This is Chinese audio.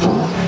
Oh.